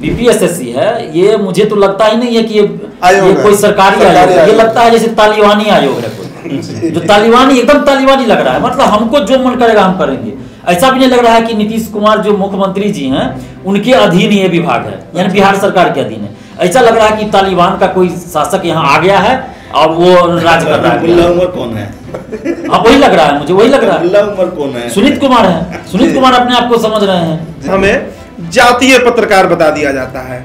BPSSC है? ये मुझे तो लगता ही नहीं है कि ये, ये है। कोई सरकारी सरकारी आयोग है। ये लगता है जैसे तालिबानी आयोग है कोई। जो तालिबानी एकदम तालिबानी लग रहा है। मतलब हमको जो मन करेगा हम करेंगे। ऐसा भी नहीं लग रहा है कि नीतीश कुमार जो मुख्यमंत्री जी हैं उनके अधीन ये विभाग है। यानी बिहार सरकार के अधीन है। ऐसा लग रहा है कि तालिबान का कोई शासक यहाँ आ गया है और वो राज कर रहा है। उमर कौन है? हाँ वही लग रहा है मुझे वही लग रहा है। उमर कौन है? सुनीत कुमार है। सुनीत कुमार अपने आप को समझ रहे हैं। हमें जातीय पत्रकार बता दिया जाता है।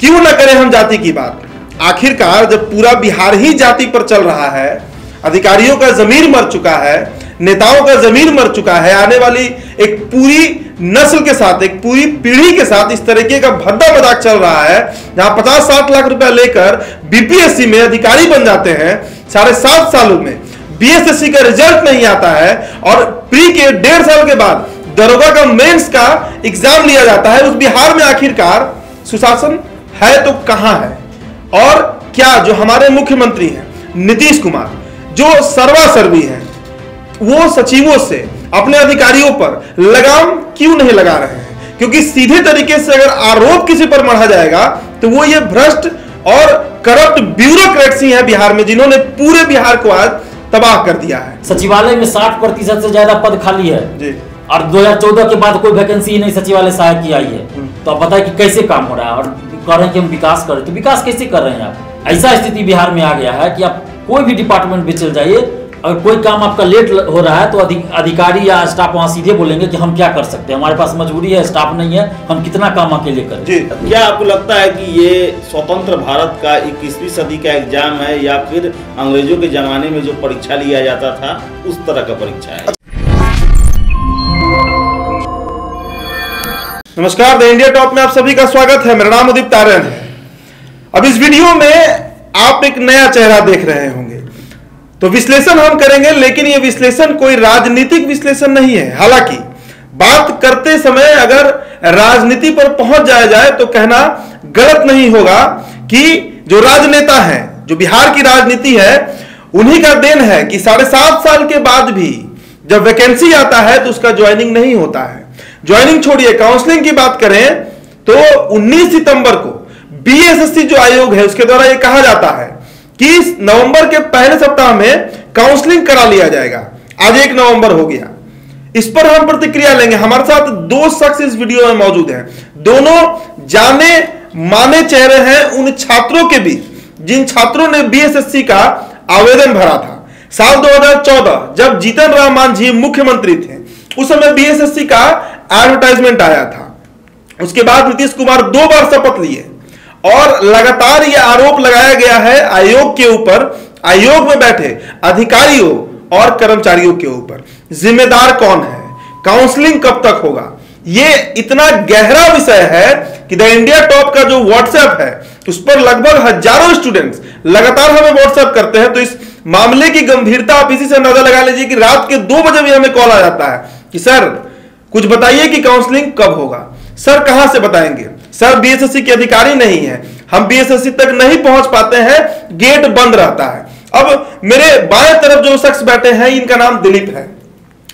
क्यों ना करें हम जाति की बात? आखिरकार जब पूरा बिहार ही जाति पर चल रहा है, अधिकारियों का जमीर मर चुका है, नेताओं का जमीर मर चुका है, आने वाली एक पूरी नस्ल के साथ, एक पूरी पीढ़ी के साथ इस तरीके का भद्दा मज़ाक चल रहा है, जहाँ पचास साठ लाख रुपया लेकर बीपीएससी में अधिकारी बन जाते हैं, साढ़े सात सालों में। बीएसएससी का रिज़ल्ट नहीं आता है, और प्री के डेढ़ साल के बाद दरोगा का मेंस का एग्ज़ाम लिया जाता है उस बिहार में आखिरकार सुशासन है तो कहाँ है? और क्या जो हमारे मुख्यमंत्री हैं नीतीश कुमार जो सर्वासर्वी हैं वो सचिवों से अपने अधिकारियों पर लगाम क्यों नहीं लगा रहे हैं? क्योंकि सीधे तरीके से अगर आरोप किसी पर मढ़ा जाएगा तो वो ये भ्रष्ट और करप्ट ब्यूरोक्रेट्स ही है बिहार में जिन्होंने पूरे बिहार को आज तबाह कर दिया है। सचिवालय में 60 प्रतिशत से ज़्यादा पद खाली है। जी। और 2014 के बाद कोई वैकेंसी नहीं सचिवालय सहायक की आई है। तो आप बताए कि कैसे काम हो रहा है और कह रहे हैं कि हम विकास कर रहे हैं। तो विकास कैसे कर रहे हैं आप? ऐसा स्थिति बिहार में आ गया है कि आप कोई भी डिपार्टमेंट में चल जाइए अगर कोई काम आपका लेट हो रहा है तो अधिकारी या स्टाफ वहाँ सीधे बोलेंगे कि हम क्या कर सकते हैं। हमारे पास मजबूरी है स्टाफ नहीं है हम कितना काम अकेले करें। जी क्या आपको लगता है कि ये स्वतंत्र भारत का इक्कीसवीं सदी का एग्ज़ाम है या फिर अंग्रेज़ों के जमाने में जो परीक्षा लिया जाता था उस तरह का परीक्षा है? नमस्कार द इंडिया टॉप में आप सभी का स्वागत है। मेरा नाम उदित तारन है। अब इस वीडियो में आप एक नया चेहरा देख रहे होंगे। तो विश्लेषण हम करेंगे, लेकिन यह विश्लेषण कोई राजनीतिक विश्लेषण नहीं है। हालाँकि, बात करते समय अगर राजनीति पर पहुँच जाया जाए तो कहना गलत नहीं होगा कि जो राजनेता है, जो बिहार की राजनीति है, उन्हीं का देन है कि साढ़े सात साल के बाद भी जब वैकेंसी आता है तो उसका ज्वाइनिंग नहीं होता है। ज्वाइनिंग छोड़िए काउंसलिंग की बात करें तो 19 सितंबर को बीएसएससी जो आयोग है, उसके द्वारा यह कहा जाता है कि नवंबर के पहले सप्ताह में काउंसलिंग करा लिया जाएगा। आज एक नवंबर हो गया। इस पर हम प्रतिक्रिया लेंगे। हमारे साथ दो शख्स इस वीडियो में मौजूद हैं। दोनों जाने, माने चेहरे हैं, उन छात्रों के बीच, जिन छात्रों ने बीएसएससी का आवेदन भरा था। साल 2014 जब जीतन राम मांझी मुख्यमंत्री थे, उस समय बीएसएससी का एडवर्टाइजमेंट आया था। उसके बाद नीतीश कुमार दो बार शपथ लिए और लगातार यह आरोप लगाया गया है आयोग के ऊपर, आयोग में बैठे अधिकारियों और कर्मचारियों के ऊपर। जिम्मेदार कौन है? काउंसलिंग कब तक होगा? ये इतना गहरा विषय है कि द इंडिया टॉप का जो व्हाट्सएप है, उस पर लगभग हज़ारों स्टूडेंट्स लगातार हमें व्हाट्सएप करते हैं। तो इस मामले की गंभीरता आप इसी से अंदाज़ा लगा लीजिए कि रात के दो बजे भी हमें कॉल आ जाता है कि, सर कुछ बताइए कि काउंसलिंग कब होगा? सर कहाँ से बताएँगे? सर बीएसएससी के अधिकारी नहीं है। हम बीएसएससी तक नहीं पहुँच पाते हैं गेट बंद रहता है। अब मेरे बाएँ तरफ़ जो शख्स बैठे हैं, इनका नाम दिलीप है।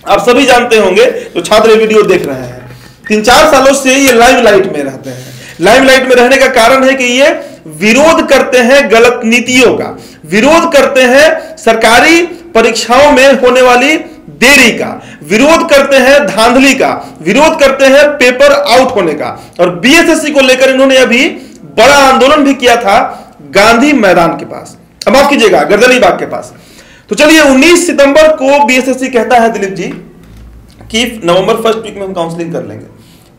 आप सभी जानते होंगे, जो छात्र वीडियो देख रहे हैं। तीन चार सालों से ये लाइव लाइट में रहते हैं। लाइव लाइट में रहने का कारण है कि ये विरोध करते हैं गलत नीतियों का। विरोध करते हैं सरकारी परीक्षाओं में होने वाली देरी का विरोध करते हैं धांधली का विरोध करते हैं पेपर आउट होने का। और बीएसएससी को लेकर इन्होंने अभी बड़ा आंदोलन भी किया था गांधी मैदान के पास। अब माफ़ कीजिएगा गर्दनी बाग के पास। तो चलिए 19 सितंबर को बीएसएससी कहता है दिलीप जी कि नवंबर फ़र्स्ट वीक में हम काउंसलिंग कर लेंगे।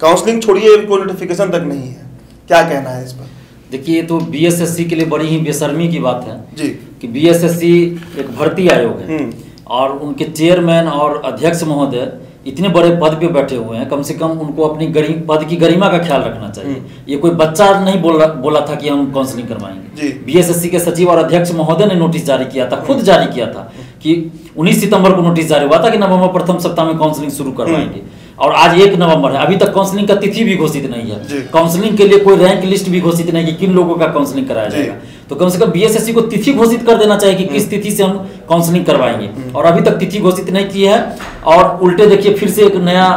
काउंसलिंग छोड़िए कोई नोटिफिकेशन तक नहीं है। क्या कहना है इस पर? देखिए ये तो बीएसएससी के लिए बड़ी ही बेशर्मी की बात है जी। कि बीएसएससी एक भर्ती आयोग है। हम्म। और उनके चेयरमैन और अध्यक्ष महोदय इतने बड़े पद पे बैठे हुए हैं कम से कम उनको अपनी गरी पद की गरिमा का ख्याल रखना चाहिए। ये कोई बच्चा नहीं बोल रहा बोला था कि हम काउंसलिंग। करवाएँगे। बीएसएससी के सचिव और अध्यक्ष महोदय ने नोटिस जारी किया था खुद जारी किया था कि 19 सितंबर को नोटिस जारी हुआ था कि नवंबर प्रथम सप्ताह में काउंसलिंग शुरू करवाएँगे। और आज एक नवंबर है अभी तक काउंसलिंग का तिथि भी घोषित नहीं है। काउंसलिंग के लिए कोई रैंक लिस्ट भी घोषित नहीं कि किन लोगों का काउंसलिंग कराया जाएगा। तो कम से कम बीएसएससी को तिथि घोषित कर देना चाहिए कि किस तिथि से हम काउंसलिंग करवाएँगे। और अभी तक तिथि घोषित नहीं की है और उल्टे देखिए फिर से एक नया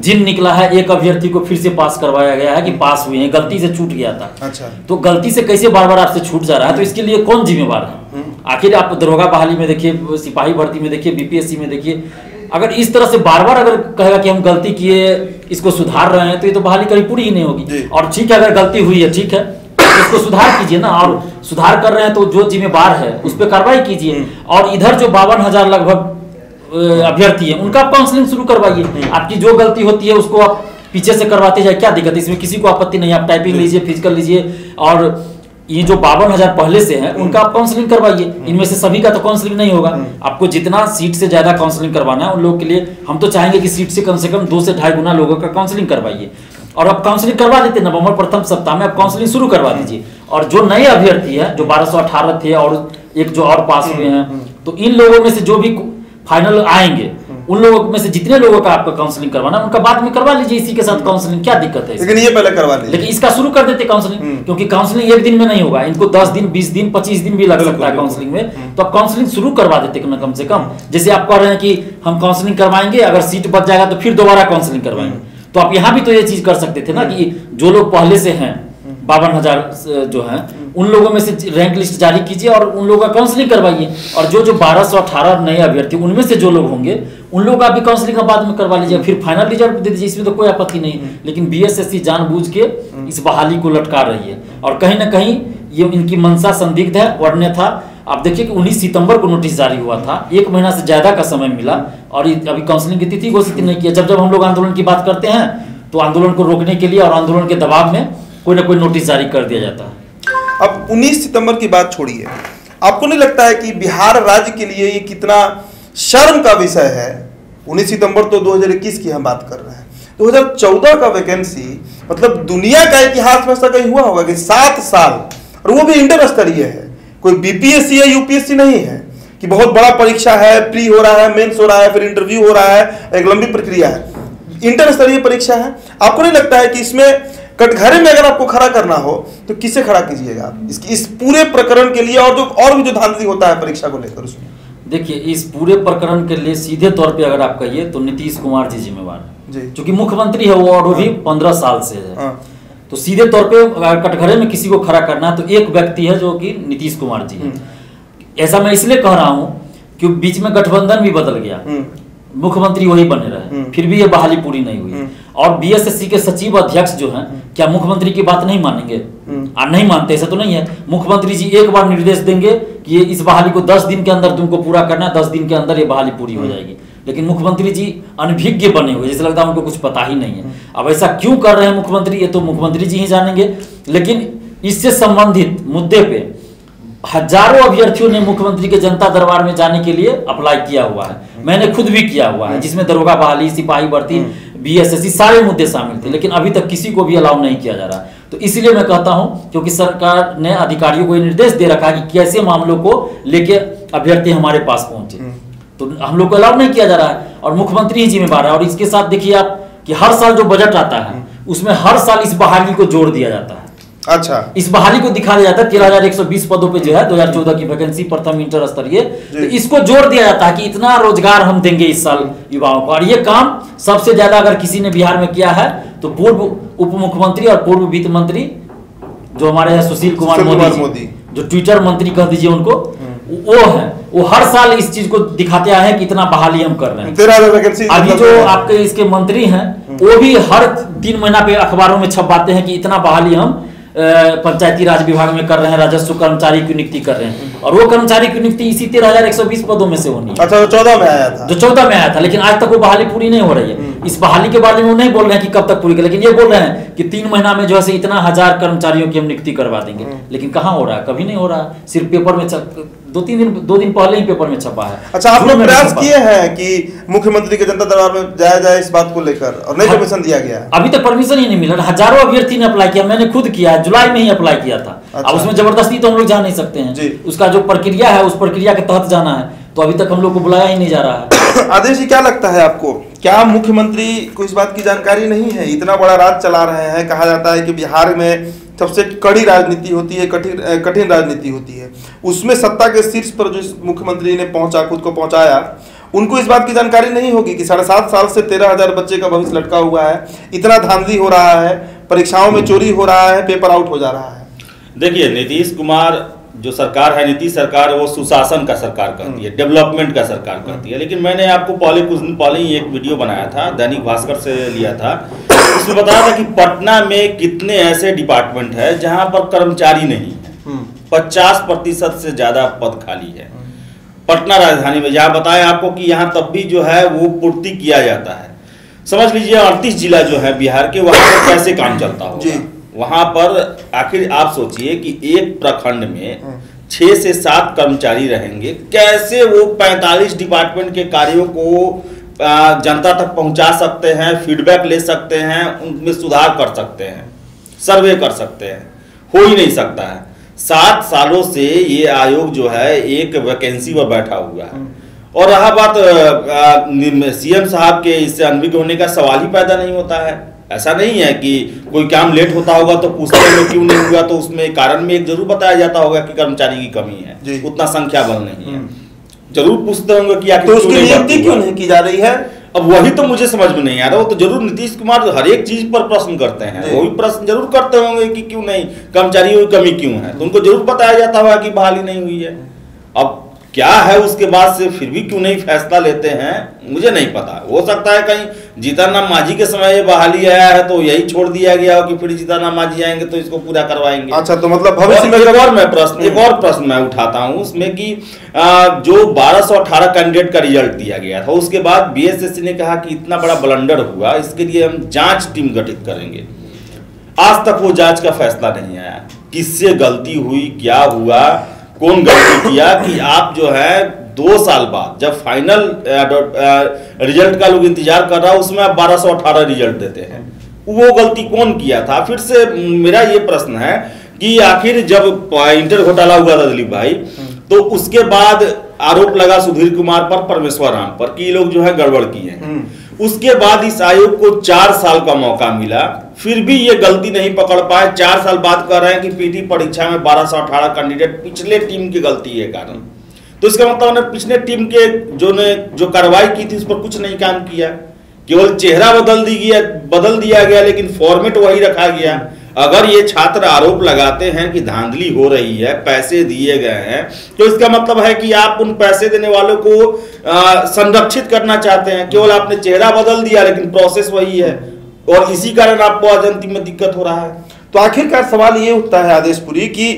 जिन निकला है एक अभ्यर्थी को फिर से पास करवाया गया है कि पास हुए हैं गलती से छूट गया था। अच्छा। तो गलती से कैसे बार बार आपसे छूट जा रहा है? तो इसके लिए कौन जिम्मेवार है? आखिर आप दरोगा बहाली में देखिए सिपाही भर्ती में देखिए बीपीएससी में देखिए अगर इस तरह से बार बार अगर कहेगा कि हम गलती किए इसको सुधार रहे हैं तो ये तो बहाली कभी पूरी ही नहीं होगी। और ठीक है अगर गलती हुई है ठीक है उसको सुधार कीजिए ना और सुधार कर रहे हैं तो जो जिम्मेवार है उस पर कार्रवाई कीजिए। और इधर जो बावन हज़ार लगभग अभ्यर्थी है उनका काउंसलिंग शुरू करवाइए। आपकी जो गलती होती है उसको आप पीछे से करवाते जाए क्या दिक्कत है? इसमें किसी को आपत्ति नहीं आप टाइपिंग लीजिए फ़िज़िकल लीजिए और ये जो बावन हज़ार पहले से है उनका आप काउंसलिंग करवाइए। इनमें से सभी का तो काउंसलिंग नहीं होगा। आपको जितना सीट से ज़्यादा काउंसलिंग करवाना है उन लोगों के लिए हम तो चाहेंगे कि सीट से कम से कम दो से ढाई गुना लोगों का काउंसलिंग करवाइए। और आप काउंसलिंग करवा देते नवंबर प्रथम सप्ताह में आप काउंसलिंग शुरू करवा दीजिए। और जो नए अभ्यर्थी है जो बारह थे और एक जो और पास हुए हैं तो इन लोगों में से जो भी फाइनल आएँगे उन लोगों में से जितने लोगों का आपका काउंसलिंग करवाना उनका बाद में करवा लीजिए इसी के साथ काउंसलिंग क्या दिक्कत है लेकिन ये पहले करवा लीजिए लेकिन इसका शुरू कर देते काउंसलिंग क्योंकि काउंसलिंग एक दिन में नहीं होगा इनको दस दिन बीस दिन पच्चीस दिन भी लग सकता है काउंसलिंग में। तो आप काउंसलिंग शुरू करवा देते कम से कम। जैसे आप कह रहे हैं कि हम काउंसलिंग करवाएँगे अगर सीट बच जाएगा तो फिर दोबारा काउंसलिंग करवाएँगे। तो आप यहाँ भी तो ये चीज़ कर सकते थे ना कि जो लोग पहले से हैं, बावन हज़ार जो है, उन लोगों में से रैंक लिस्ट जारी कीजिए और उन लोगों का काउंसलिंग करवाइए। और जो जो बारह सौ अठारह नए अभ्यर्थी, उनमें से जो लोग होंगे, उन लोगों का भी काउंसलिंग बाद में करवा लीजिए फिर फाइनल रिज़ल्ट दे दीजिए, इसमें तो कोई आपत्ति नहीं। लेकिन बीएसएससी जानबूझ के इस बहाली को लटका रही है। और कहीं ना कहीं ये इनकी मनसा संदिग्ध है वरना था आप देखिए कि 19 सितंबर को नोटिस जारी हुआ था। एक महीना से ज़्यादा का समय मिला और अभी काउंसलिंग की तिथि घोषित नहीं किया। जब जब हम लोग आंदोलन की बात करते हैं तो आंदोलन को रोकने के लिए और आंदोलन के दबाव में कोई ना कोई नोटिस जारी कर दिया जाता है। अब 19 सितंबर की बात छोड़िए। आपको नहीं लगता है कि बिहार राज्य के लिए ये कितना शर्म का विषय है? 19 सितंबर तो 2021 की हम बात कर रहे हैं। 2014 का वैकेंसी मतलब दुनिया का इतिहास में ऐसा कहीं हुआ होगा कि सात साल, और वो भी इंटर स्तरीय है। कोई बीपीएससी या यूपीएससी नहीं है कि बहुत बड़ा परीक्षा है प्री हो रहा है मेंस हो रहा है फिर इंटरव्यू हो रहा है एक लंबी प्रक्रिया है। इंटर स्तरीय परीक्षा है। आपको नहीं लगता है कि इसमें कटघरे में अगर आपको खड़ा करना हो तो किसे खड़ा कीजिएगा आप? इसकी इस पूरे प्रकरण के लिए और जो और भी जो धांधली होता है परीक्षा को लेकर उसमें। देखिए इस पूरे प्रकरण के लिए सीधे तौर पे अगर आप कहिए तो नीतीश कुमार जी जिम्मेवार है। जी। क्योंकि मुख्यमंत्री है वो और वो भी पंद्रह साल से है। हाँ। तो सीधे तौर पे अगर कटघरे में किसी को खड़ा करना है तो एक व्यक्ति है जो कि नीतीश कुमार जी है। ऐसा मैं इसलिए कह रहा हूँ कि बीच में गठबंधन भी बदल गया। हम्म, मुख्यमंत्री वही बने रहे। हम्म। फिर भी ये बहाली पूरी नहीं हुई। हम्म। और बीएसएससी के सचिव अध्यक्ष जो हैं क्या मुख्यमंत्री की बात नहीं मानेंगे? हम्म। आ, नहीं मानते ऐसा तो नहीं है। मुख्यमंत्री जी एक बार निर्देश देंगे कि ये इस बहाली को दस दिन के अंदर तुमको पूरा करना है दस दिन के अंदर ये बहाली पूरी हो जाएगी। लेकिन मुख्यमंत्री जी अनभिज्ञ बने हुए जैसे लगता है उनको कुछ पता ही नहीं है। अब ऐसा क्यों कर रहे हैं मुख्यमंत्री? ये तो मुख्यमंत्री जी ही जानेंगे। लेकिन इससे संबंधित मुद्दे पे हज़ारों अभ्यर्थियों ने मुख्यमंत्री के जनता दरबार में जाने के लिए अप्लाई किया हुआ है। मैंने खुद भी किया हुआ है जिसमें दरोगा बहाली सिपाही भर्ती बीएसएससी सारे मुद्दे शामिल थे लेकिन अभी तक किसी को भी अलाउ नहीं किया जा रहा। तो इसलिए मैं कहता हूँ क्योंकि सरकार ने अधिकारियों को निर्देश दे रखा है कि कैसे मामलों को लेके अभ्यर्थी हमारे पास पहुँचे। तो हम लोग को अलाउ नहीं किया जा रहा है। और मुख्यमंत्री ही जिम्मेवार है। और इसके साथ देखिए आप कि हर साल जो बजट आता है उसमें हर साल इस बहाली को जोड़ दिया जाता है। अच्छा। इस बहाली को दिखा दिया जाता है तेरह हज़ार एक सौ बीस पदों पे जो है 2014 की वैकेंसी प्रथम इंटर स्तरीय तो इसको जोड़ दिया जाता है कि इतना रोज़गार हम देंगे इस साल युवाओं को। और ये काम सबसे ज़्यादा अगर किसी ने बिहार में किया है तो पूर्व उप मुख्यमंत्री और पूर्व वित्त मंत्री जो हमारे सुशील कुमार मोदी जी, मोदी। जो ट्विटर मंत्री कह दीजिए उनको वो है। वो हर साल इस चीज़ को दिखाते आए हैं कि इतना बहाली हम कर रहे हैं। तेरह हज़ार वैकेंसी अभी जो आपके इसके मंत्री हैं वो भी हर तीन महीना पे अखबारों में छपवाते हैं कि इतना बहाली हम पंचायती राज विभाग में कर रहे हैं राजस्व कर्मचारी की नियुक्ति कर रहे हैं। और वो कर्मचारी की नियुक्ति इसी तेरह हज़ार एक सौ बीस पदों में से होनी है। अच्छा चौदह में आया था। जो चौदह में आया था लेकिन आज तक वो बहाली पूरी नहीं हो रही है। इस बहाली के बारे में वो नहीं बोल रहे हैं कि कब तक पूरी कर लेकिन ये बोल रहे हैं कि तीन महीना में जो है इतना हज़ार कर्मचारियों की हम नियुक्ति करवा देंगे। लेकिन कहाँ हो रहा है? कभी नहीं हो रहा। है सिर्फ़ पेपर में दो तीन दिन दो दिन पहले ही पेपर में छपा है। अच्छा आप लोग प्रयास किए हैं कि मुख्यमंत्री के जनता दरबार में जाया जाए इस बात को लेकर और नहीं हाँ। परमिशन दिया गया? अभी तक परमिशन ही नहीं मिला। हज़ारों अभ्यर्थी ने अप्लाई किया। मैंने खुद किया जुलाई में ही अप्लाई किया था। अच्छा। अब उसमें ज़बरदस्ती तो हम लोग जा नहीं सकते हैं। उसका जो प्रक्रिया है उस प्रक्रिया के तहत जाना है। तो अभी तक हम लोग को बुलाया ही नहीं जा रहा है। आदेश जी क्या लगता है आपको? क्या मुख्यमंत्री को इस बात की जानकारी नहीं है? इतना बड़ा राज चला रहे हैं। कहा जाता है कि बिहार में सबसे कड़ी राजनीति होती है, कठिन कठिन राजनीति होती है। उसमें सत्ता के शीर्ष पर जो मुख्यमंत्री ने पहुँचा, खुद को पहुँचाया, उनको इस बात की जानकारी नहीं होगी कि साढ़े सात साल से तेरह हज़ार बच्चे का भविष्य लटका हुआ है, इतना धांधली हो रहा है, परीक्षाओं में चोरी हो रहा है, पेपर आउट हो जा रहा है। देखिए, नीतीश कुमार जो सरकार है नीतीश सरकार वो सुशासन का सरकार कहती है डेवलपमेंट का सरकार कहती है। लेकिन मैंने आपको पहले कुछ दिन पहले ही एक वीडियो बनाया था दैनिक भास्कर से लिया था। उसमें बताया था कि पटना में कितने ऐसे डिपार्टमेंट है जहाँ पर कर्मचारी नहीं है। हम्म, पचास प्रतिशत से ज़्यादा पद खाली है। पटना राजधानी में जहाँ बताया आपको कि यहाँ तब भी जो है वो पूर्ति किया जाता है। समझ लीजिए अड़तीस जिला जो है बिहार के वहाँ पर कैसे काम चलता। होगा? वहाँ पर आखिर आप सोचिए कि एक प्रखंड में हम्म। छह से सात कर्मचारी रहेंगे। कैसे वो 45 डिपार्टमेंट के कार्यों को जनता तक पहुँचा सकते हैं फीडबैक ले सकते हैं उनमें सुधार कर सकते हैं सर्वे कर सकते हैं? हो ही नहीं सकता है। सात सालों से ये आयोग जो है एक वैकेंसी पर बैठा हुआ है। और रहा बात सीएम साहब के इससे अनभिज्ञ होने का सवाल ही पैदा नहीं होता है। ऐसा नहीं है कि कोई काम लेट होता होगा तो पूछते हैं क्यों नहीं हुआ तो उसमें कारण में एक ज़रूर बताया जाता होगा कि कर्मचारी की कमी है। उतना संख्या बल नहीं है। ज़रूर पूछते होंगे कि आखिर तो उसकी नियुक्ति क्यों नहीं की जा रही है? अब वही तो मुझे समझ में नहीं आ रहा वो तो ज़रूर नीतीश कुमार हर एक चीज़ पर प्रश्न करते हैं। वही प्रश्न ज़रूर करते होंगे कि क्यों नहीं कर्मचारियों की कमी क्यों है? तो उनको ज़रूर बताया जाता होगा कि बहाली नहीं हुई है। अब क्या है उसके बाद से फिर भी क्यों नहीं फैसला लेते हैं मुझे नहीं पता। हो सकता है कहीं जीताराम मांझी के समय ये बहाली आया है तो यही छोड़ दिया गया हो कि फिर जीताराम मांझी आएँगे तो इसको पूरा करवाएँगे। अच्छा तो मतलब भविष्य में एक और मैं प्रश्न एक और प्रश्न मैं उठाता हूँ उसमें कि जो 1218 कैंडिडेट का रिज़ल्ट दिया गया था उसके बाद बीएसएससी ने कहा कि इतना बड़ा ब्लंडर हुआ इसके लिए हम जाँच टीम गठित करेंगे। आज तक वो जाँच का फैसला नहीं आया। किससे गलती हुई क्या हुआ कौन गलती किया कि आप जो है दो साल बाद, जब फाइनल रिज़ल्ट का लोग इंतज़ार कर रहा है उसमें आप 1218 रिज़ल्ट देते हैं। वो गलती कौन किया था? फिर से मेरा ये प्रश्न है कि आखिर जब इंटर घोटाला हुआ था दिलीप भाई तो उसके बाद आरोप लगा सुधीर कुमार पर, परमेश्वर राम पर कि लोग जो है गड़बड़ किए हैं। हम्म। उसके बाद इस आयोग को चार साल का मौका मिला। फिर भी ये गलती नहीं पकड़ पाए। चार साल बाद कह रहे हैं कि पीटी परीक्षा में 1218 कैंडिडेट पिछले टीम की गलती है कारण। तो इसका मतलब उन्होंने पिछले टीम के जो ने जो कार्रवाई की थी, उस पर कुछ नहीं काम किया। केवल चेहरा बदल दी गया, बदल दिया गया, लेकिन फॉर्मेट वही रखा गया। अगर ये छात्र आरोप लगाते हैं कि धांधली हो रही है पैसे दिए गए हैं तो इसका मतलब है कि आप उन पैसे देने वालों को संरक्षित करना चाहते हैं। केवल आपने चेहरा बदल दिया लेकिन प्रोसेस वही है। और इसी कारण आपको अंतिम में दिक्कत हो रहा है। तो आखिरकार सवाल ये उठता है आदेशपुरी कि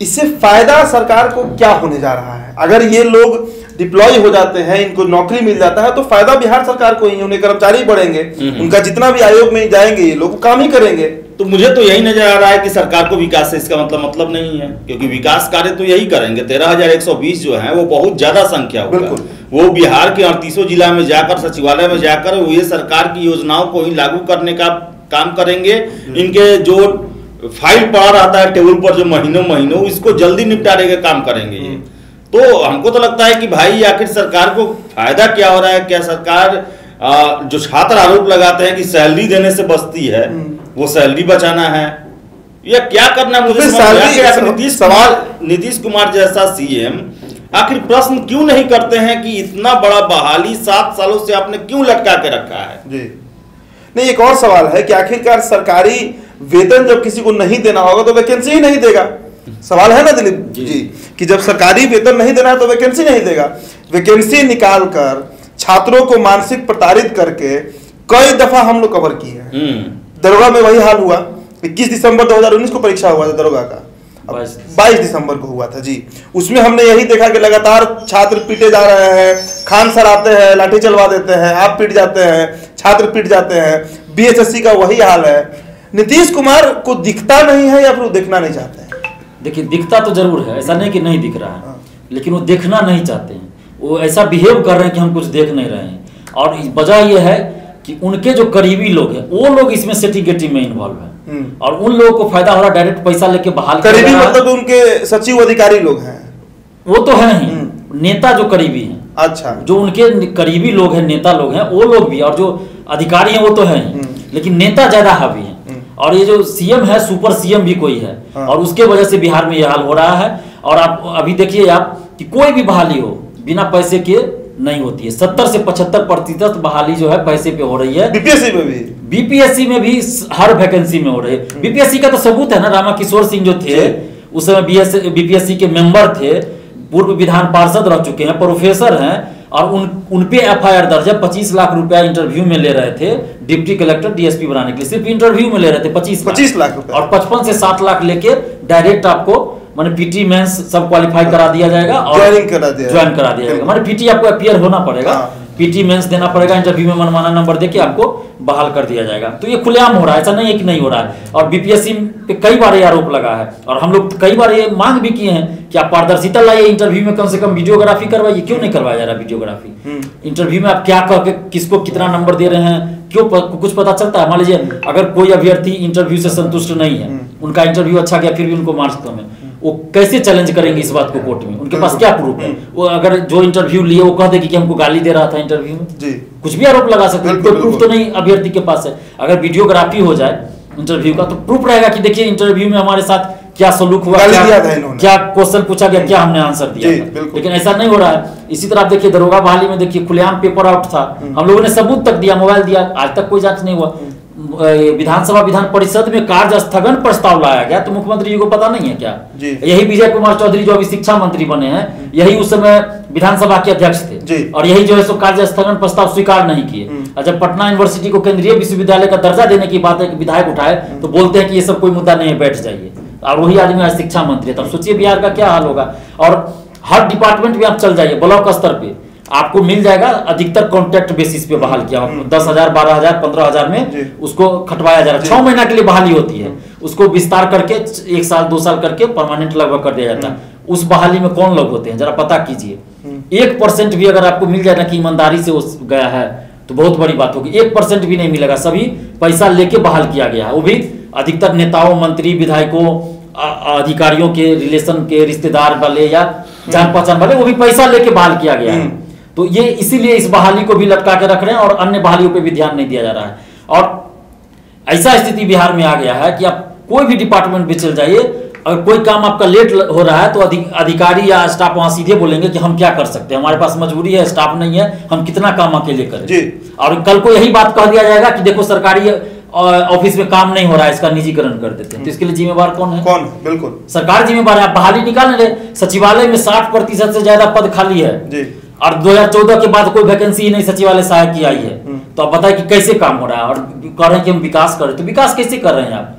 इससे फ़ायदा सरकार को क्या होने जा रहा है? अगर ये लोग डिप्लॉय हो जाते हैं इनको नौकरी मिल जाता है तो फ़ायदा बिहार सरकार को ही उन्हें कर्मचारी बढ़ेंगे। हम्म। उनका जितना भी आयोग में जाएँगे ये लोग काम ही करेंगे। तो मुझे तो यही नज़र आ रहा है कि सरकार को विकास से इसका मतलब मतलब नहीं है क्योंकि विकास कार्य तो यही करेंगे। तेरह हज़ार एक सौ बीस जो है वो बहुत ज़्यादा संख्या होगा। वो बिहार के अड़तीसों जिला में जाकर सचिवालय में जाकर वो ये सरकार की योजनाओं को ही लागू करने का काम करेंगे। इनके जो फ़ाइल पड़ा रहता है टेबल पर जो महीनों महीनों इसको जल्दी निपटाने का काम करेंगे ये। तो हमको तो लगता है कि भाई आखिर सरकार को फ़ायदा क्या हो रहा है? क्या सरकार आ, जो छात्र आरोप लगाते हैं कि सैलरी देने से बचती है वो सैलरी बचाना है। या क्या करना मुझे नीतीश सवाल- नीतीश कुमार जैसा सीएम आखिर प्रश्न क्यों नहीं करते हैं कि इतना बड़ा बहाली सात सालों से आपने क्यों लटका के रखा है? जी। नहीं एक और सवाल है कि आखिरकार सरकारी वेतन जब किसी को नहीं देना होगा तो वैकेंसी ही नहीं देगा। सवाल है ना दिलीप जी। जी कि जब सरकारी वेतन नहीं देना है तो वैकेंसी नहीं देगा। वैकेंसी निकाल कर छात्रों को मानसिक प्रताड़ित करके कई दफ़ा हम लोग कवर किए हैं। हम्म। दरोगा में वही हाल हुआ। 21 दिसंबर 2019 को परीक्षा हुआ था दरोगा का। अब 22 22 दिसंबर को हुआ था जी। उसमें हमने यही देखा कि लगातार छात्र पीटे जा रहे हैं खान सर आते हैं लाठी चलवा देते हैं आप पीट जाते हैं छात्र पीट जाते हैं। बीएसएससी का वही हाल है। नीतीश कुमार को दिखता नहीं है या फिर वो देखना नहीं चाहते हैं? देखिए दिखता तो ज़रूर है ऐसा नहीं कि नहीं दिख रहा हाँ। है। लेकिन वो देखना नहीं चाहते हैं। वो ऐसा बिहेव कर रहे हैं कि हम कुछ देख नहीं रहे हैं। और वजह यह है कि उनके जो करीबी लोग हैं वो लोग इसमें सेटिंग गेटिंग में इन्वॉल्व है हम्म। और उन लोगों को फ़ायदा हो रहा डायरेक्ट पैसा लेके बहाल करीबी। मतलब उनके सचिव अधिकारी लोग हैं वो तो है ही हम्म। नेता जो करीबी हैं अच्छा जो उनके करीबी लोग हैं नेता लोग हैं वो लोग भी और जो अधिकारी हैं वो तो हैं ही हम्म। लेकिन नेता ज़्यादा हावी हैं। और ये जो सीएम है सुपर सीएम भी कोई है हाँ। और उसके वजह से बिहार में ये हाल हो रहा है और आप अभी देखिए आप कि कोई भी बहाली हो बिना पैसे के नहीं होती है। सत्तर से पचहत्तर प्रतिशत बहाली जो है पैसे पे हो रही है। बीपीएससी में भी। बीपीएससी में भी हर वैकेंसी में हो रही है। बीपीएससी का तो सबूत है ना रामा किशोर सिंह जो थे उस समय बीपीएससी के मेंबर थे पूर्व विधान पार्षद रह चुके हैं प्रोफेसर हैं और उन उन पे एफ़ आई आर दर्ज है। पच्चीस लाख रुपया इंटरव्यू में ले रहे थे डिप्टी कलेक्टर डीएसपी बनाने के लिए। सिर्फ़ इंटरव्यू में ले रहे थे पच्चीस 25 लाख और पचपन से सात लाख लेके डायरेक्ट आपको माने पीटी मेंस सब क्वालिफाई करा दिया जाएगा और Joining करा दिया ज्वाइन करा दिया जाएगा। माने पीटी आपको अपियर होना पड़ेगा। हाँ। पीटी मेंस देना पड़ेगा इंटरव्यू में मनमाना नंबर देके आपको बहाल कर दिया जाएगा। तो ये खुलेआम हो रहा है ऐसा नहीं है कि नहीं हो रहा है। और बीपीएससी पे कई बार ये आरोप लगा है। और हम लोग कई बार ये मांग भी किए हैं कि आप पारदर्शिता लाइए इंटरव्यू में कम से कम वीडियोग्राफी करवाइए। क्यों नहीं करवाया जा रहा वीडियोग्राफी इंटरव्यू में आप क्या कह के किसको कितना नंबर दे रहे हैं? क्यों प, कुछ पता चलता है? मान लीजिए अगर कोई अभ्यर्थी इंटरव्यू से संतुष्ट नहीं है उनका इंटरव्यू अच्छा गया फिर भी उनको मार्क्स कम है। वो कैसे चैलेंज करेंगे इस बात को कोर्ट में? उनके पास क्या प्रूफ है? वो अगर जो इंटरव्यू लिए वो कह दे कि हमको गाली दे रहा था इंटरव्यू में। जी। कुछ भी आरोप लगा सकते हैं। कोई प्रूफ तो नहीं अभ्यर्थी के पास है। अगर वीडियोग्राफी हो जाए इंटरव्यू का तो प्रूफ रहेगा कि देखिए इंटरव्यू में हमारे साथ क्या सलूक हुआ क्या। क्या क्वेश्चन पूछा गया क्या हमने आंसर दिया। लेकिन ऐसा नहीं हो रहा है। इसी तरह आप देखिए दरोगा बहाली में देखिए खुलेआम पेपर आउट था। हम लोगों ने सबूत तक दिया मोबाइल दिया आज तक कोई जाँच नहीं हुआ। विधानसभा विधान परिषद में कार्य स्थगन प्रस्ताव लाया गया तो मुख्यमंत्री जी को पता नहीं है क्या। यही विजय कुमार चौधरी जो अभी शिक्षा मंत्री बने हैं यही उस समय विधानसभा के अध्यक्ष थे। और यही जो है सो कार्य स्थगन प्रस्ताव स्वीकार नहीं किए। जब पटना यूनिवर्सिटी को केंद्रीय विश्वविद्यालय का दर्जा देने की बात है विधायक उठाए तो बोलते हैं कि ये सब कोई मुद्दा नहीं है बैठ जाइए। और वही आदमी आज शिक्षा मंत्री है। तब सोचिए बिहार का क्या हाल होगा। और हर डिपार्टमेंट में आप चल जाइए ब्लॉक स्तर पे। आपको मिल जाएगा अधिकतर कॉन्ट्रैक्ट बेसिस पे बहाल किया। दस हज़ार बारह हज़ार पंद्रह हज़ार में उसको खटवाया जा रहा है। छह महीना के लिए बहाली होती है। उसको विस्तार करके एक साल दो साल करके परमानेंट लगभग कर दिया जाता है। उस बहाली में कौन लोग होते हैं? जरा पता कीजिए। एक परसेंट भी अगर आपको मिल जाए ना कि ईमानदारी से उस गया है तो बहुत बड़ी बात होगी। एक परसेंट भी नहीं मिलेगा। सभी पैसा लेके बहाल किया गया है। वो भी अधिकतर नेताओं मंत्री विधायकों अधिकारियों के रिलेशन के रिश्तेदार वाले या जान पहचान वाले वो भी पैसा लेके बहाल किया गया है। तो ये इसीलिए इस बहाली को भी लटका के रख रहे हैं और अन्य बहालियों पे भी ध्यान नहीं दिया जा रहा है। और ऐसा स्थिति बिहार में आ गया है कि आप कोई भी डिपार्टमेंट में चल जाइए अगर कोई काम आपका लेट हो रहा है तो अधि- अधिकारी या स्टाफ वहाँ सीधे बोलेंगे कि हम क्या कर सकते हैं। हमारे पास मजबूरी है स्टाफ नहीं है हम कितना काम अकेले करें। जी। और कल को यही बात कह दिया जाएगा कि देखो सरकारी ऑफ़िस में काम नहीं हो रहा है इसका निजीकरण कर देते हैं। तो इसके लिए जिम्मेवार कौन है? कौन? बिल्कुल। सरकार जिम्मेवार है। आप बहाली निकाल रहे सचिवालय में साठ प्रतिशत से ज़्यादा पद खाली है। जी। और 2014 के बाद कोई वैकेंसी ही नहीं सचिवालय सहायक की आई है। तो आप बताए कि कैसे काम हो रहा है? और कह रहे हैं कि हम विकास कर रहे हैं। तो विकास कैसे कर रहे हैं आप?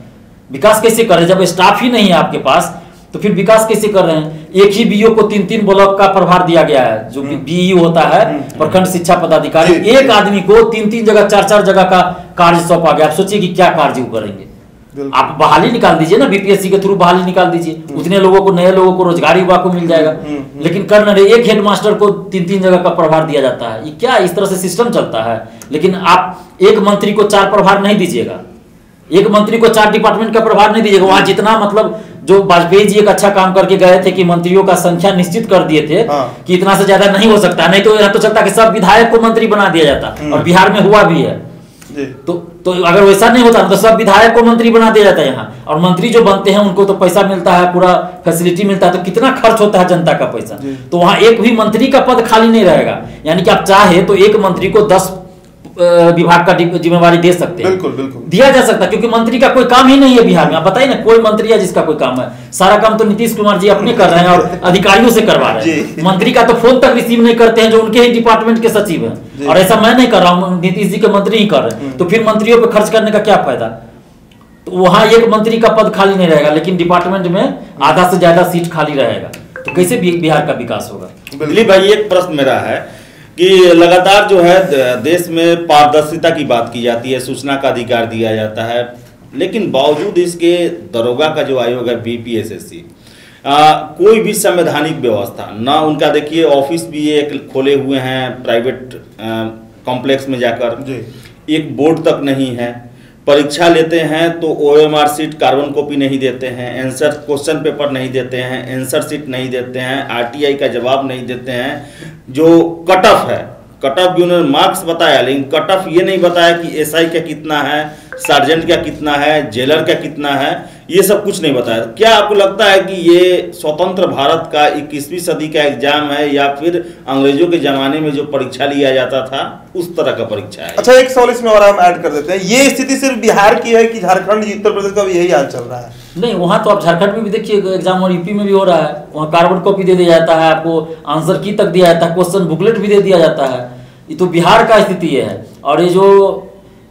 विकास कैसे कर रहे हैं? जब स्टाफ ही नहीं है आपके पास तो फिर विकास कैसे कर रहे हैं? एक ही बीओ को तीन तीन ब्लॉक का प्रभार दिया गया है जो बीई होता है प्रखंड शिक्षा पदाधिकारी। एक आदमी को तीन तीन जगह चार चार जगह का कार्य सौंपा गया। आप सोचिए कि क्या कार्य वो करेंगे। आप बहाली निकाल दीजिए ना बीपीएससी के थ्रू बहाली निकाल दीजिए। उतने लोगों को नए लोगों को रोज़गार युवा को मिल जाएगा। लेकिन कर न रहे एक हेडमास्टर को तीन तीन जगह का प्रभार दिया जाता है। ये क्या इस तरह से सिस्टम चलता है? लेकिन आप एक मंत्री को चार प्रभार नहीं दीजिएगा। एक मंत्री को चार डिपार्टमेंट का प्रभार नहीं दीजिएगा। वहाँ जितना मतलब जो वाजपेयी जी एक अच्छा काम करके गए थे कि मंत्रियों का संख्या निश्चित कर दिए थे हाँ। कि इतना से ज़्यादा नहीं हो सकता नहीं तो यह तो चलता कि सब विधायक को मंत्री बना दिया जाता और बिहार में हुआ भी है। तो तो अगर वैसा नहीं होता तो सब विधायक को मंत्री बना दिया जाता है यहाँ। और मंत्री जो बनते हैं उनको तो पैसा मिलता है पूरा फैसिलिटी मिलता है तो कितना खर्च होता है जनता का पैसा? तो वहाँ एक भी मंत्री का पद खाली नहीं रहेगा। यानी कि आप चाहे तो एक मंत्री को दस विभाग का जिम्मेवारी दे सकते हैं। बिल्कुल बिल्कुल। दिया जा सकता है क्योंकि मंत्री का कोई काम ही नहीं है बिहार में। आप बताइए ना कोई मंत्री है जिसका कोई काम है? सारा काम तो नीतीश कुमार जी अपने कर रहे हैं और अधिकारियों से करवा रहे हैं। मंत्री का तो फ़ोन तक रिसीव नहीं करते हैं जो उनके ही डिपार्टमेंट के सचिव। हैं। और ऐसा मैं नहीं कर रहा हूँ नीतीश जी के मंत्री ही कर रहे हैं। तो फिर मंत्रियों पे खर्च करने का क्या फ़ायदा? तो वहाँ एक मंत्री का पद खाली नहीं रहेगा लेकिन डिपार्टमेंट में आधा से ज़्यादा सीट खाली रहेगा। तो कैसे बिहार का विकास होगा? दिलीप भाई एक प्रश्न मेरा है। कि लगातार जो है देश में पारदर्शिता की बात की जाती है सूचना का अधिकार दिया जाता है। लेकिन बावजूद इसके दरोगा का जो आयोग है बीपीएसएससी कोई भी संवैधानिक व्यवस्था ना उनका देखिए ऑफ़िस भी एक खोले हुए हैं प्राइवेट कॉम्प्लेक्स में जाकर। एक बोर्ड तक नहीं है। परीक्षा लेते हैं तो O M R sheet carbon copy नहीं देते हैं आंसर क्वेश्चन पेपर नहीं देते हैं आंसर सीट नहीं देते हैं आरटीआई का जवाब नहीं देते हैं। जो कट ऑफ़ है। कट ऑफ़ भी उन्होंने मार्क्स बताया, लेकिन कट ऑफ़ ये नहीं बताया कि एसआई का कितना है सार्जेंट का कितना है जेलर का कितना है, ये सब कुछ नहीं बताया। क्या आपको लगता है कि ये स्वतंत्र भारत का इक्कीसवीं सदी का एग्ज़ाम है या फिर अंग्रेज़ों के जमाने में जो परीक्षा लिया जाता था, उस तरह का परीक्षा है? अच्छा एक सवाल इसमें और हम ऐड कर देते हैं। ये स्थिति सिर्फ़ बिहार की है कि झारखंड, उत्तर प्रदेश का भी यही हाल चल रहा है? नहीं वहाँ तो आप झारखंड में भी देखिए एग्ज़ाम और यूपी में भी हो रहा है। वहाँ कार्बन कॉपी दे दिया जाता है आपको आंसर की तक दिया जाता है क्वेश्चन बुकलेट भी दे दिया जाता है। ये तो बिहार का स्थिति है। और ये जो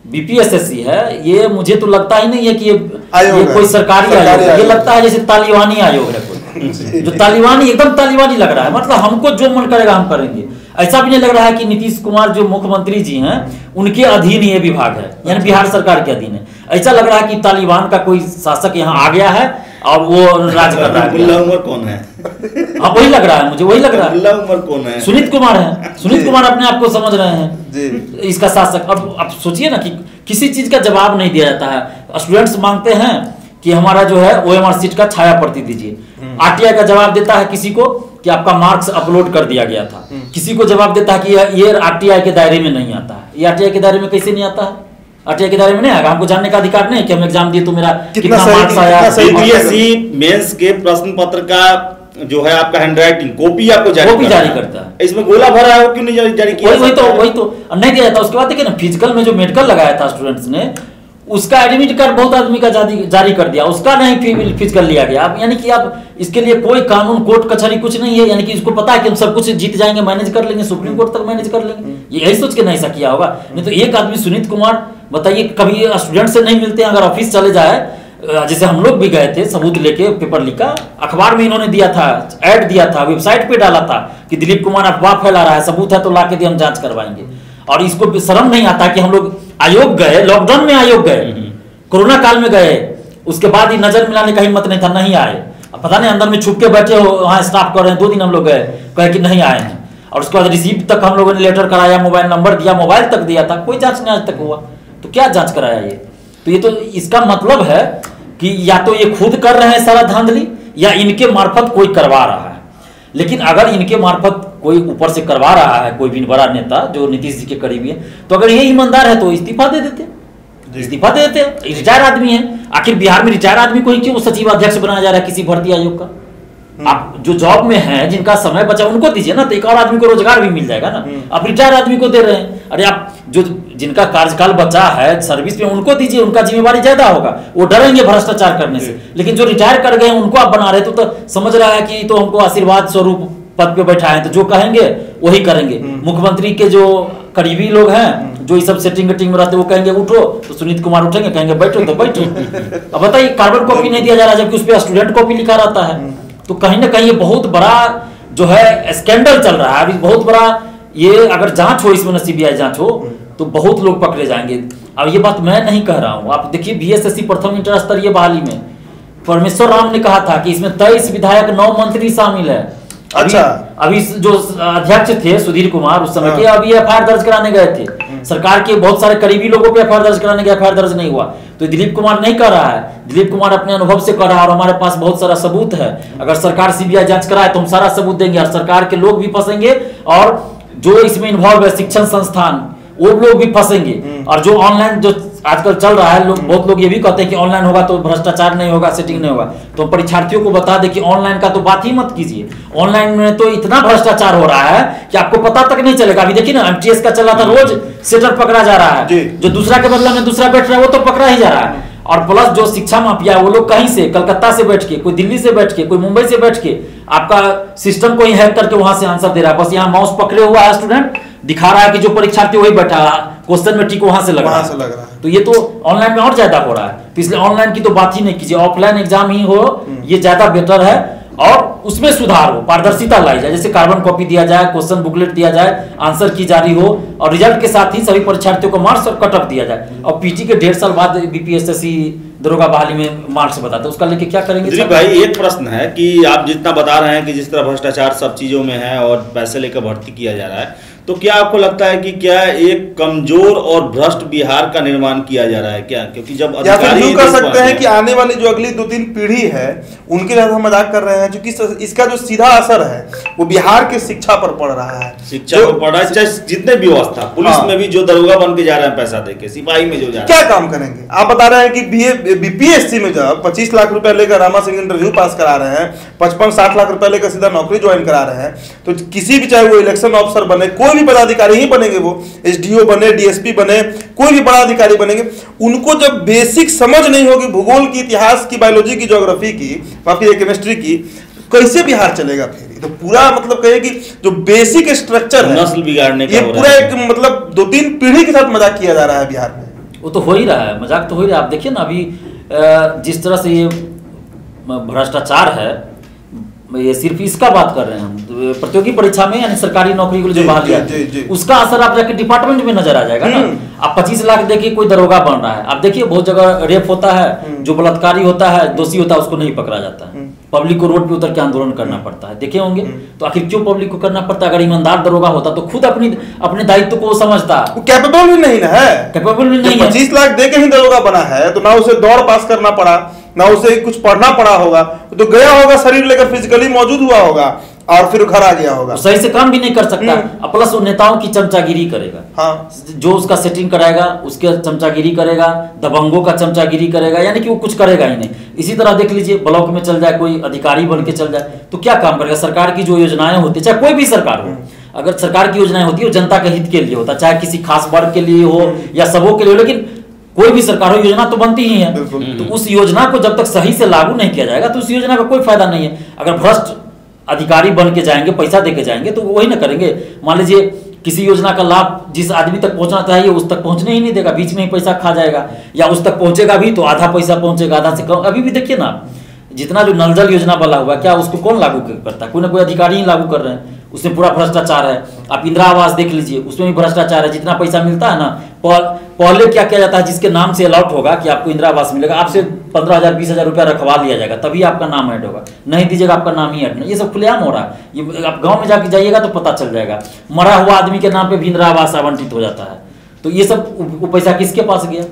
बीपीएसएससी है ये मुझे तो लगता ही नहीं है कि ये, ये कोई सरकारी सरकारी आयोग है। ये लगता है जैसे तालिबानी आयोग है कोई। जो तालिबानी एकदम तालिबानी लग रहा है। मतलब हमको जो मन करेगा हम करेंगे। ऐसा भी नहीं लग रहा है कि नीतीश कुमार जो मुख्यमंत्री जी हैं उनके अधीन ये विभाग है यानी बिहार सरकार के अधीन है। ऐसा लग रहा है कि तालिबान का कोई शासक यहाँ आ गया है और वो राज कर रहा है। उमर कौन है? हाँ वही लग रहा है मुझे वही लग रहा है। उमर कौन है? सुनीत कुमार है। सुनीत कुमार अपने आप को समझ रहे हैं। जी। इसका शासक। अब आप सोचिए ना कि किसी चीज़ का जवाब नहीं दिया जाता है। स्टूडेंट्स मांगते हैं कि हमारा जो है ओ सीट का छाया प्रति दीजिए। आरटीआई का जवाब देता है किसी को कि आपका मार्क्स अपलोड कर दिया गया था। किसी को जवाब देता है कि ये आरटीआई के दायरे में नहीं आता है। ये आरटीआई के दायरे में कैसे नहीं आता है? के दायरे में नहीं आएगा। हमको जानने का अधिकार नहीं कि हम एग्ज़ाम दिए तो मेरा कितना मार्क्स आया। सीबीएसई मेंस के प्रश्न पत्र का जो है आपका हैंडराइटिंग कॉपी आपको जारी कॉपी जारी करता है। इसमें गोला भरा है वो क्यों नहीं जारी किया वही वही तो वही तो। नहीं दिया जाता उसके बाद देखिए ना फ़िज़िकल में जो मेडिकल लगाया था स्टूडेंट्स ने उसका एडमिट कार्ड बहुत आदमी का जारी जारी कर दिया। उसका नहीं फ़िज़िकल लिया गया। अब यानी कि अब इसके लिए कोई कानून कोर्ट कचहरी कुछ नहीं है। यानी कि इसको पता है कि हम सब कुछ जीत जाएँगे मैनेज कर लेंगे सुप्रीम कोर्ट तक मैनेज कर लेंगे। यही सोच के नहीं ऐसा किया होगा। नहीं तो एक आदमी सुनीत कुमार बताइए कभी स्टूडेंट से नहीं मिलते हैं अगर ऑफ़िस चले जाए जैसे हम लोग भी गए थे सबूत लेके पेपर लिखा अखबार में इन्होंने दिया था ऐड दिया था वेबसाइट पे डाला था कि दिलीप कुमार अफवाह फैला रहा है सबूत है तो ला के दिए हम जाँच करवाएँगे। और इसको शर्म नहीं आता कि हम लोग आयोग गए लॉकडाउन में आयोग गए कोरोना काल में गए उसके बाद ही नज़र मिलाने का हिम्मत नहीं था नहीं आए। अब पता नहीं अंदर में छुप के बैठे हो वहाँ स्टाफ कर रहे हैं दो दिन हम लोग गए कहे कि नहीं आए हैं। और उसके बाद रिसीव तक हम लोगों ने लेटर कराया मोबाइल नंबर दिया मोबाइल तक दिया था कोई जाँच नहीं आज तक हुआ। तो क्या जाँच कराया ये? तो ये तो इसका मतलब है कि या तो ये खुद कर रहे हैं सारा धांधली या इनके मार्फत कोई करवा रहा है। लेकिन अगर इनके मार्फत कोई ऊपर से करवा रहा है कोई भी बड़ा नेता जो नीतीश जी के करीबी है तो अगर ये ईमानदार है तो इस्तीफा दे देते इस्तीफा दे देते रिटायर आदमी है। आखिर बिहार में रिटायर आदमी को ही क्यों सचिव अध्यक्ष बनाया जा रहा है किसी भर्ती आयोग का। आप जो जॉब में है जिनका समय बचा उनको दीजिए ना तो एक और आदमी को रोज़गार भी मिल जाएगा ना। आप रिटायर आदमी को दे रहे हैं। अरे आप जो जिनका कार्यकाल बचा है सर्विस में उनको दीजिए उनका जिम्मेवारी ज़्यादा होगा। वो डरेंगे भ्रष्टाचार करने से। लेकिन जो रिटायर कर गए उनको आप बना रहे तो, तो समझ रहा है कि तो हमको आशीर्वाद स्वरूप पद पे बैठा है। तो जो कहेंगे वही करेंगे। मुख्यमंत्री के जो करीबी लोग हैं जो ये सब सेटिंग वेटिंग में रहते वो कहेंगे उठो। तो सुनीत कुमार उठेंगे कहेंगे बैठो तो बैठो। अब बताइए कार्बन कॉपी नहीं दिया जा रहा जबकि उस पर स्टूडेंट कॉपी लिखा रहता है। तो कहीं ना कहीं ये बहुत बड़ा जो है स्कैंडल चल रहा है। अभी बहुत बड़ा ये अगर जाँच हो इसमें सीबीआई जाँच हो तो बहुत लोग पकड़े जाएँगे। अब ये बात मैं नहीं कह रहा हूँ। आप देखिए बीएसएससी प्रथम इंटर स्तरीय बहाली में परमेश्वर राम ने कहा था कि इसमें तेईस विधायक नौ मंत्री शामिल है। अच्छा। अभी जो अध्यक्ष थे सुधीर कुमार उस समय के हाँ। अभी एफ़ दर्ज कराने गए थे। सरकार के बहुत सारे करीबी लोगों पे एफ़ दर्ज कराने गए एफ़ दर्ज नहीं हुआ। तो दिलीप कुमार नहीं कर रहा है। दिलीप कुमार अपने अनुभव से कर रहा है और हमारे पास बहुत सारा सबूत है। अगर सरकार सीबीआई जाँच कराए तो हम सारा सबूत देंगे और सरकार के लोग भी फंसेंगे और जो इसमें इन्वॉल्व है शिक्षण संस्थान वो लोग भी फंसेंगे। और जो ऑनलाइन जो आजकल चल रहा है लोग बहुत लोग ये भी कहते हैं कि ऑनलाइन होगा तो भ्रष्टाचार नहीं होगा सेटिंग नहीं होगा। तो परीक्षार्थियों को बता दें कि ऑनलाइन का तो बात ही मत कीजिए। ऑनलाइन में तो इतना भ्रष्टाचार हो रहा है कि आपको पता तक नहीं चलेगा। अभी देखिए ना एमटीएस का चल रहा था रोज सेटर पकड़ा जा रहा है। जो। दूसरा के बदला में दूसरा बैठ रहा है वो तो पकड़ा ही जा रहा है। और प्लस जो शिक्षा माफिया है वो लोग कहीं से कलकत्ता से बैठ के कोई दिल्ली से बैठ के कोई मुंबई से बैठ के आपका सिस्टम को ही हैक करके वहाँ से आंसर दे रहा है। बस यहाँ माउस पकड़े हुआ है स्टूडेंट दिखा रहा है कि जो परीक्षार्थी वही बैठा क्वेश्चन में टिक वहाँ से लग रहा है। लग रहा है। तो ये तो ऑनलाइन में और ज़्यादा हो रहा है। तो इसलिए ऑनलाइन की तो बात ही नहीं कीजिए ऑफलाइन एग्ज़ाम ही हो ये ज़्यादा बेटर है। और उसमें सुधार हो पारदर्शिता लाई जाए जैसे कार्बन कॉपी दिया जाए क्वेश्चन बुकलेट दिया जाए आंसर की जारी हो और रिज़ल्ट के साथ ही सभी परीक्षार्थियों को मार्क्स और कटअप दिया जाए। और पीटी के डेढ़ साल बाद बीपीएसएससी दरोगा बहाली में मार्क्स बताते हैं उसका लेके क्या करेंगे भाई एक प्रश्न है कि आप जितना बता रहे हैं कि जिस तरह भ्रष्टाचार सब चीज़ों में है और पैसे लेकर भर्ती किया जा रहा है तो क्या आपको लगता है कि क्या एक कमज़ोर और भ्रष्ट बिहार का निर्माण किया जा रहा है क्या? क्योंकि जब अधिकारी यूँ कर सकते हैं कि आने वाली जो अगली दो तीन पीढ़ी है उनके साथ हम मज़ाक कर रहे हैं क्योंकि इस- इसका जो सीधा असर है वो बिहार के शिक्षा पर पड़ रहा है। शिक्षा जो- को पढ़ा चाहे जितने भी व्यवस्था पुलिस हाँ। में भी जो दरोगा बन के जा रहे हैं पैसा दे सिपाही में जो जा क्या काम करेंगे? आप बता रहे हैं कि बीपीएससी में जब 25 लाख रुपया लेकर रामा सिंह इंटरव्यू पास करा रहे हैं पचपन साठ लाख रुपया लेकर सीधा नौकरी ज्वाइन करा रहे हैं तो किसी भी चाहे वो इलेक्शन ऑफिसर बने कोई भी पदाधिकारी ही बनेंगे वो एसडीओ बने डीएसपी बने कोई भी बड़ा अधिकारी बनेंगे उनको जब बेसिक समझ नहीं होगी भूगोल की इतिहास की बायोलॉजी की ज्योग्राफी की बाकी केमिस्ट्री की कैसे बिहार चलेगा फिर? तो पूरा मतलब कहे कि जो बेसिक स्ट्रक्चर है नस्ल बिगाड़ने का ये पूरा एक मतलब दो तीन पीढ़ी के साथ मज़ाक किया जा रहा है बिहार में। वो तो हो ही रहा है मज़ाक तो हो ही रहा है। आप देखिए ना अभी जिस तरह से ये भ्रष्टाचार है ये सिर्फ़ इसका बात कर रहे हैं हम। तो प्रतियोगी परीक्षा में यानी सरकारी नौकरी के लिए जो जी, जी। उसका असर आप जाके डिपार्टमेंट में नज़र आ जाएगा ना। हम्म। आप 25 लाख देखिए कोई दरोगा बन रहा है। आप देखिए बहुत जगह रेप होता हम्म। है जो बलात्कारी होता है दोषी होता है उसको नहीं पकड़ा जाता। है पब्लिक को रोड पे उतर के आंदोलन करना पड़ता है। देखे होंगे? हम्म। तो आखिर क्यों पब्लिक को करना पड़ता है? अगर ईमानदार दरोगा होता तो खुद अपनी अपने दायित्व को समझता। वो कैपेबल भी नहीं ना है। कैपेबल भी नहीं है। पच्चीस लाख दे के ही दरोगा बना है तो ना उसे दौड़ पास करना पड़ा। ना उसे कुछ पढ़ना पड़ा होगा तो गया होगा शरीर लेकर फिजिकली मौजूद हुआ होगा और फिर घर आ गया होगा। सही से काम भी नहीं कर सकता हम्म। प्लस वो नेताओं की चमचागिरी करेगा। हाँ। जो उसका सेटिंग कराएगा उसके चमचागिरी करेगा दबंगों का चमचागिरी करेगा यानी कि वो कुछ करेगा ही नहीं। इसी तरह देख लीजिए ब्लॉक में चल जाए कोई अधिकारी बन के चल जाए तो क्या काम करेगा? सरकार की जो योजनाएँ होती है चाहे कोई भी सरकार हो अगर सरकार की योजनाएँ होती है वो जनता के हित के लिए होता है चाहे किसी खास वर्ग के लिए हो या सबों के लिए हो लेकिन कोई भी सरकार हो योजना तो बनती ही है। तो उस योजना को जब तक सही से लागू नहीं किया जाएगा तो उस योजना का कोई फ़ायदा नहीं है। अगर भ्रष्ट अधिकारी बन के जाएँगे पैसा दे के जाएँगे तो वही ना करेंगे। मान लीजिए किसी योजना का लाभ जिस आदमी तक पहुँचना चाहिए उस तक पहुँचने ही नहीं देगा बीच में ही पैसा खा जाएगा। या उस तक पहुंचेगा भी तो आधा पैसा पहुंचेगा आधा से कम। अभी भी देखिए ना जितना जो नल जल योजना वाला हुआ, क्या उसको कौन लागू करता? है कोई ना कोई अधिकारी ही लागू कर रहे हैं। उसमें पूरा भ्रष्टाचार है। आप इंदिरा आवास देख लीजिए, उसमें भी भ्रष्टाचार है। जितना पैसा मिलता है ना, पहले क्या किया जाता है, जिसके नाम से अलॉट होगा कि आपको इंदिरा आवास मिलेगा, आपसे पंद्रह हज़ार, बीस हज़ार रुपया रखवा लिया जाएगा, तभी आपका नाम ऐड होगा। नहीं दीजिएगा, आपका नाम ही ऐड नहीं। ये सब खुलेआम हो रहा है। ये आप गाँव में जाके जाइएगा तो पता चल जाएगा। मरा हुआ आदमी के नाम पर भी इंदिरा आवास आवंटित हो जाता है। तो ये सब वो पैसा किसके पास गया?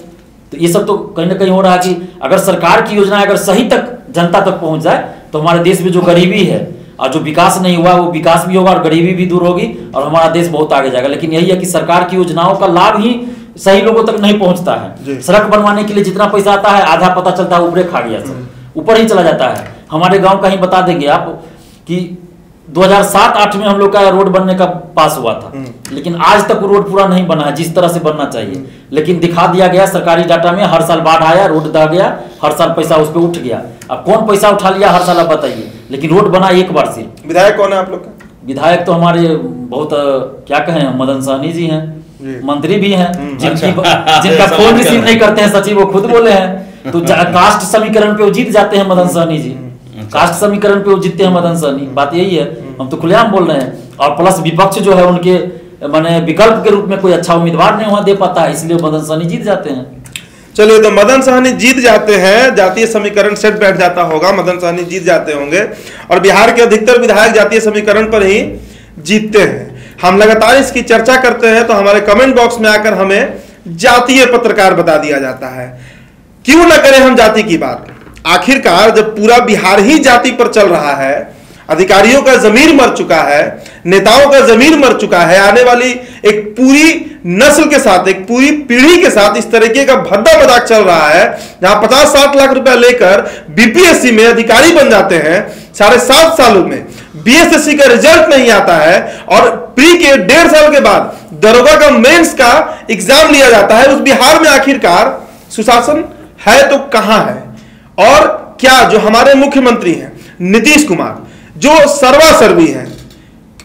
तो ये सब तो कहीं ना कहीं हो रहा है कि अगर सरकार की योजना अगर सही तक जनता तक पहुँच जाए तो हमारे देश में जो गरीबी है और जो विकास नहीं हुआ वो विकास भी होगा और गरीबी भी दूर होगी और हमारा देश बहुत आगे जाएगा। लेकिन यही है कि सरकार की योजनाओं का लाभ ही सही लोगों तक नहीं पहुँचता है। सड़क बनवाने के लिए जितना पैसा आता है आधा पता चलता है ऊपरे खा गया सब। ऊपर ही चला जाता है। हमारे गाँव का ही बता देंगे आप कि 2007-8 में हम लोग का रोड बनने का पास हुआ था। लेकिन आज तक वो रोड पूरा नहीं बना है जिस तरह से बनना चाहिए। लेकिन दिखा दिया गया सरकारी डाटा में हर साल बाढ़ आया रोड दह गया हर साल पैसा उस पर उठ गया। अब कौन पैसा उठा लिया हर साल आप बताइए। लेकिन रोड बना एक बार से। विधायक कौन है आप लोग का? विधायक तो हमारे बहुत क्या कहें मदन सहनी जी हैं। मंत्री भी हैं जिनकी अच्छा। जिनका फ़ोन रिसीव नहीं करते हैं सचिव वो खुद बोले हैं। तो कास्ट समीकरण पे वो जीत जाते हैं मदन सहनी जी। कास्ट समीकरण पे वो जीतते हैं मदन सहनी। बात यही है, हम तो खुलेआम बोल रहे हैं। और प्लस विपक्ष जो है, उनके, मैंने विकल्प के रूप में कोई अच्छा उम्मीदवार नहीं वहाँ दे पाता है इसलिए मदन सहनी जीत जाते हैं। चलिए तो मदन सहनी जीत जाते हैं, जातीय समीकरण सेट बैठ जाता होगा, मदन सहनी जीत जाते होंगे। और बिहार के अधिकतर विधायक जातीय समीकरण पर ही जीतते हैं। हम लगातार इसकी चर्चा करते हैं तो हमारे कमेंट बॉक्स में आकर हमें जातीय पत्रकार बता दिया जाता है। क्यों ना करें हम जाति की बात? आखिरकार जब पूरा बिहार ही जाति पर चल रहा है, अधिकारियों का जमीर मर चुका है, नेताओं का जमीर मर चुका है, आने वाली एक पूरी नस्ल के साथ, एक पूरी पीढ़ी के साथ इस तरीके का भद्दा मज़ाक चल रहा है, जहाँ पचास साठ लाख रुपया लेकर बीपीएससी में अधिकारी बन जाते हैं, साढ़े सात सालों में। बीएसएससी का रिज़ल्ट नहीं आता है और प्री के डेढ़ साल के बाद दरोगा का मेंस का एग्ज़ाम लिया जाता है उस बिहार में आखिरकार सुशासन है तो कहाँ है? और क्या जो हमारे मुख्यमंत्री हैं, नीतीश कुमार, जो सर्वासर्वी हैं,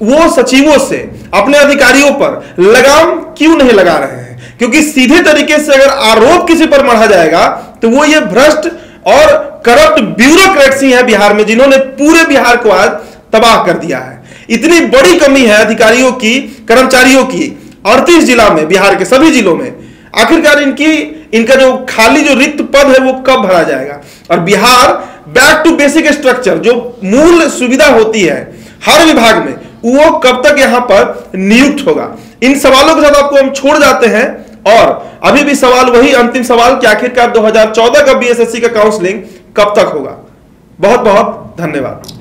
वो सचिवों से, अपने अधिकारियों पर लगाम क्यों नहीं लगा रहे हैं? क्योंकि सीधे तरीके से अगर आरोप किसी पर मढ़ा जाएगा तो वो ये भ्रष्ट और करप्ट ब्यूरोक्रेट्स ही है बिहार में, जिन्होंने पूरे बिहार को आज तबाह कर दिया है। इतनी बड़ी कमी है अधिकारियों की, कर्मचारियों की, अड़तीस जिला में, बिहार के सभी जिलों में आखिरकार इनकी, इनका जो खाली जो रिक्त पद है वो कब भरा जाएगा? और Bihar back to basic structure जो मूल सुविधा होती है हर विभाग में, वो कब तक यहाँ पर नियुक्त होगा? इन सवालों के साथ आपको हम छोड़ जाते हैं, और अभी भी सवाल वही, अंतिम सवाल कि आखिरकार 2014 का बीएसएससी का काउंसलिंग कब तक होगा? बहुत बहुत धन्यवाद।